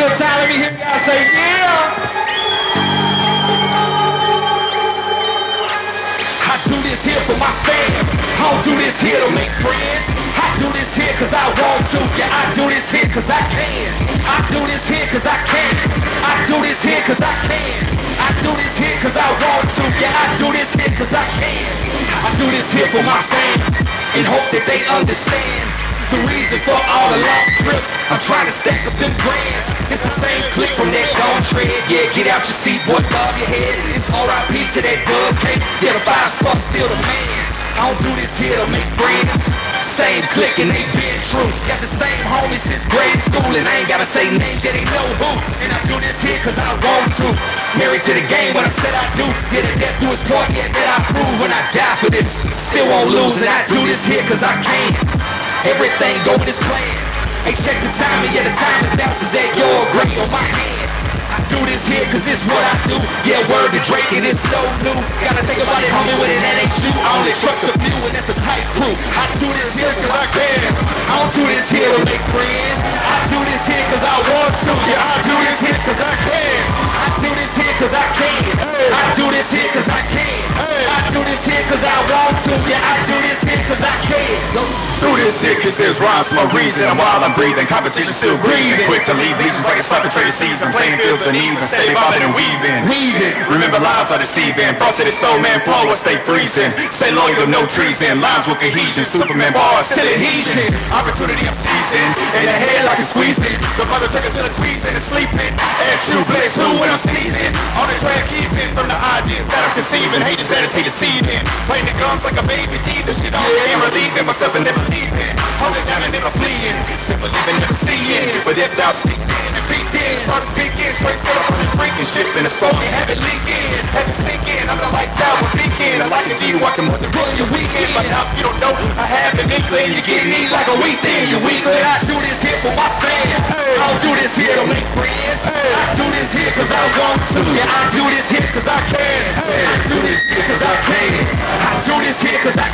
good time. Let me hear y'all say yeah. I do this here for my fam. I don't do this here to make friends. I do this here cause I want to. Yeah, I do this here cause I can. I do this here cause I can. I do this here cause I can. I do this here cause I want to. Yeah, I do this here cause I can. I do this here for my fam. In hope that they understand the reason for all the long trips. I'm trying to stack up them brands. It's the same click from that gone tread. Yeah, get out your seat, boy, bob your head. It's R.I.P. to that dub cake. Yeah, the five star still the man. I don't do this here to make friends. Same click and they been true. Got the same homies since grade school and I ain't gotta say names, yeah they know who. And I do this here cause I want to. Married to the game, what I said I do. Yeah, the death do his part, yeah, that I prove when I die for this. Still won't lose and I do this here cause I can. Everything go with his plan. Hey, check the timing, yeah, the time is now, says that your grade on my hand. I do this here cause it's what I do. Yeah, word to Drake and it's no new. Gotta think about it, homie, when it ain't you. I only to. Yeah, I do this here cause I can. Go. Do this here cause there's rhymes for a reason And while I'm breathing, competition still breathing Quick to leave legions like a slap trade season Playing fields uneven, stay bobbing and weaving Weaving. Remember lies are deceiving Frosty the Snowman, flow will stay freezing Stay loyal, no treason Lines with cohesion, Superman bars till adhesion Opportunity I'm In the head like a squeezing. The mother trick until it's squeezing and sleeping. And true blaze too when I'm sneezing. On the track keeping from the ideas that I'm conceiving. Haters hesitate deceiving Playing the gums like a baby teeth The shit on yeah. relieving myself and never leaving. Hold it down and never fleeing. Simple living, never seeing. But if thou sleeping and beating Start speaking, straight set up on the freaking Shipping a story, have it leaking Have it sinking, I'm the lights out with beacon I like it, do you walking more than ruin your weekend. But now you don't know, An inkling You get me like a weak thing, you weak But I do this here for my fans. I don't do this here to make friends. I do this here cause I want to. Yeah, I do this here cause I can. I do this here cause I can. I do this here cause I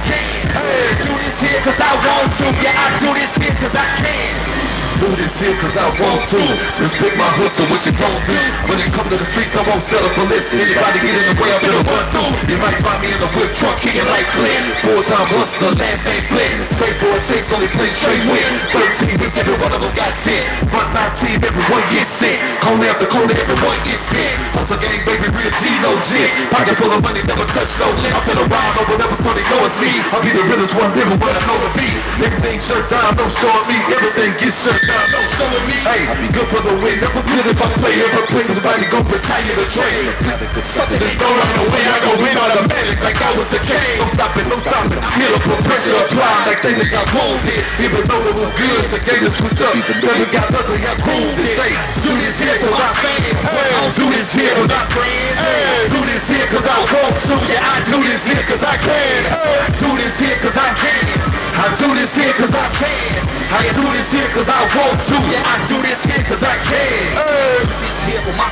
Do this here cause I want to. Respect my hustle, what you gon' do? When it come to the streets, I won't settle for less. Anybody get in the way, I'm gonna run through. You might find me in the whip truck, kicking like Clint. Full-time hustler, last name Flint Straight for a chase, only place straight win 13 wins, every one of them got 10 Front 19, everyone gets sent Corner after corner, everyone gets spent Hustle gang, baby, real G, no jit. Pocket full of money, never touch no lint I'm finna ride over, never so they know it's me I'll be the realest one living what I know to be. Everything shirt down, no showing me. Everything gets shirt down, no showing me. Hey, I be good for the win, never good if I play I play, somebody gon' retire the train. Something they throw out the way, I go. Win automatic like I was a king they got cold molded Even though it was good, the gators was up. Then it got ugly, I cool it Say, Do this here cause I fans. Hey, Do this here cause I friends. Hey, Do this here cause I want to Yeah, I do this here cause I can. Hey, Do this here cause I can. I do this here cause I can. I do this here cause I want to Yeah, I do this here cause I can. Hey, Do this here for my